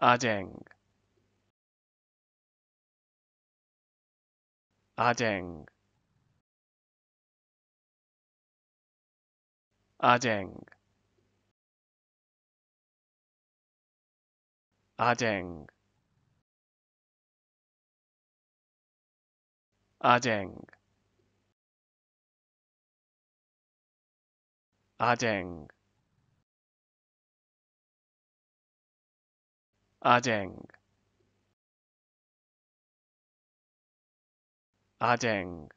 Adeng Adeng Adeng Adeng Adeng Adeng Adeng. Adeng